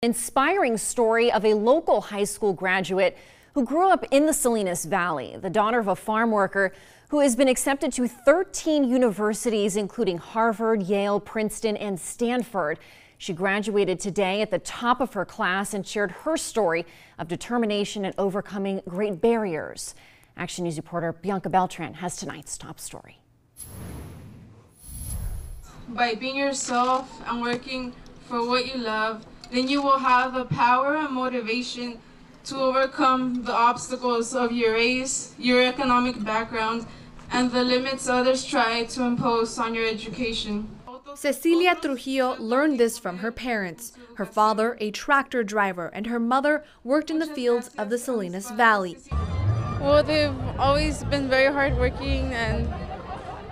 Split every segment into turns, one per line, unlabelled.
Inspiring story of a local high school graduate who grew up in the Salinas Valley, the daughter of a farm worker who has been accepted to 13 universities, including Harvard, Yale, Princeton, and Stanford. She graduated today at the top of her class and shared her story of determination and overcoming great barriers. Action News reporter Bianca Beltran has tonight's top story.
By being yourself and working for what you love, then you will have the power and motivation to overcome the obstacles of your race, your economic background, and the limits others try to impose on your education.
Cecelia Trujillo learned this from her parents. Her father, a tractor driver, and her mother worked in the fields of the Salinas Valley.
Well, they've always been very hardworking, and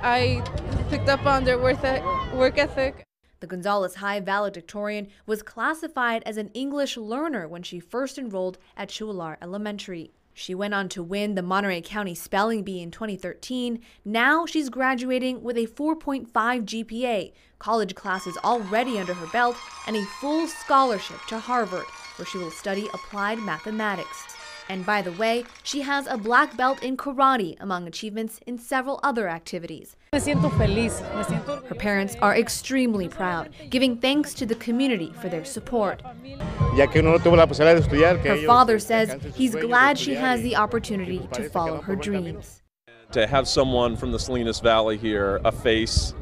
I picked up on their work ethic.
The Gonzales High valedictorian was classified as an English learner when she first enrolled at Chualar Elementary. She went on to win the Monterey County Spelling Bee in 2013. Now she's graduating with a 4.5 GPA, college classes already under her belt, and a full scholarship to Harvard, where she will study applied mathematics. And by the way, she has a black belt in karate, among achievements in several other activities. Her parents are extremely proud, giving thanks to the community for their support. Her father says he's glad she has the opportunity to follow her dreams.
To have someone from the Salinas Valley here, a face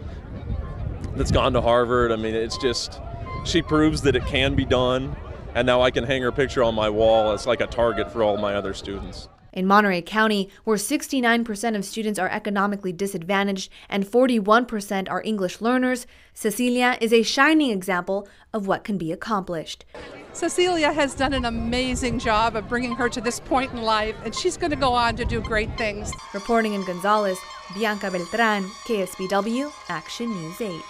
that's gone to Harvard, I mean, it's just, she proves that it can be done and now I can hang her picture on my wall as like a target for all my other students.
In Monterey County, where 69% of students are economically disadvantaged and 41% are English learners, Cecelia is a shining example of what can be accomplished.
Cecelia has done an amazing job of bringing her to this point in life, and she's going to go on to do great things.
Reporting in Gonzales, Bianca Beltran, KSBW, Action News 8.